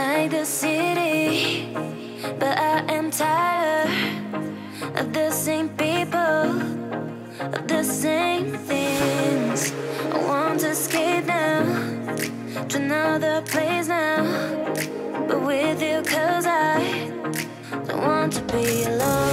Like the city, but I am tired of the same people, of the same things. I want to escape now to another place now, but with you, cause I don't want to be alone.